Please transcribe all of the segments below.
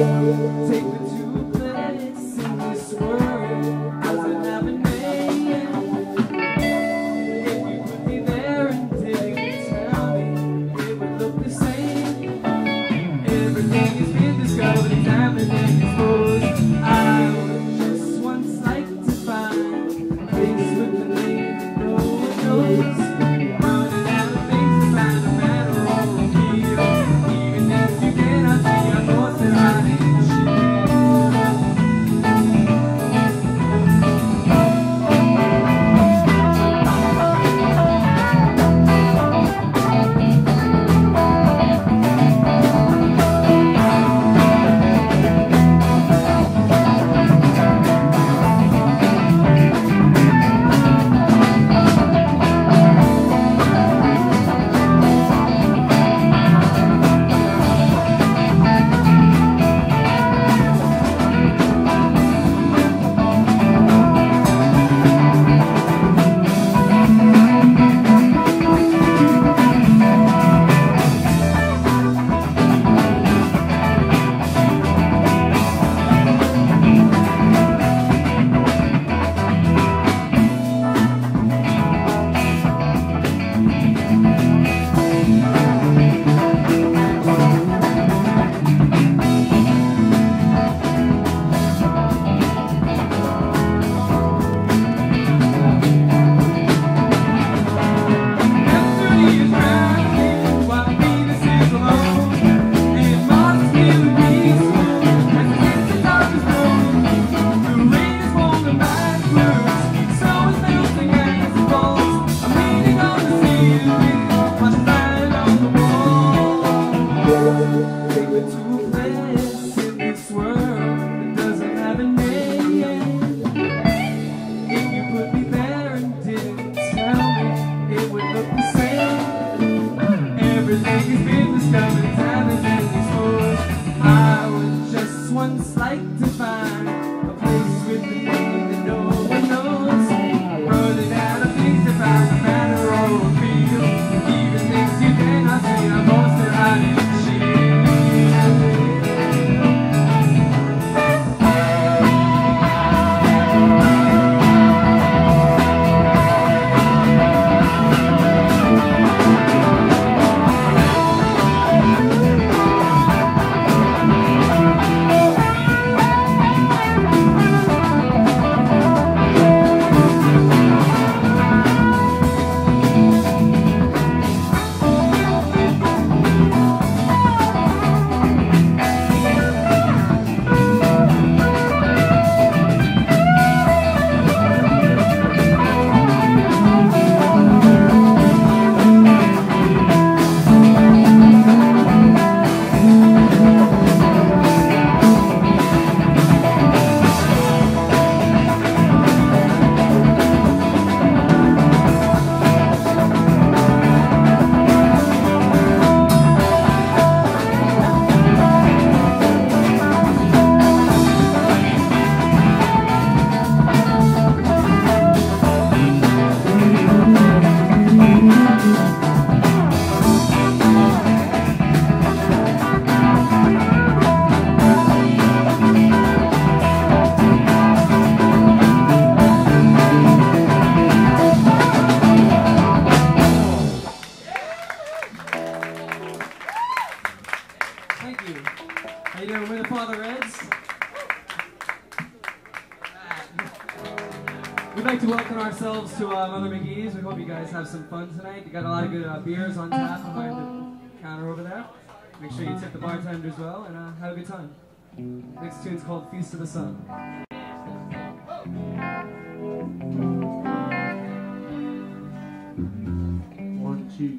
Take like to welcome ourselves to uh, Mother McGee's. We hope you guys have some fun tonight. You got a lot of good uh, beers on tap behind the counter over there. Make sure you tip the bartender as well and uh, have a good time. Next tune's called Feast of the Sun. One, two.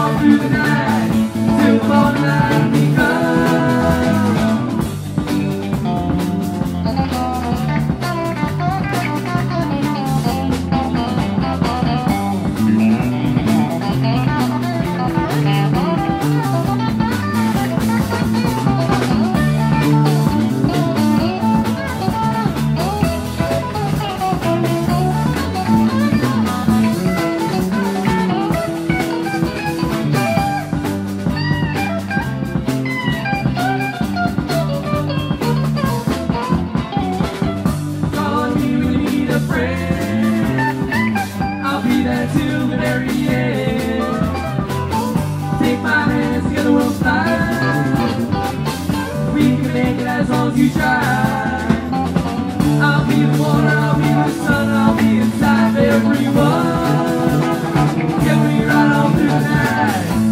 all through the night, till the morning light. I'll be there till the very end. Take my together we'll fly. We can make it as long as you try. I'll be the water, I'll be the sun, I'll be inside everyone. Through the night?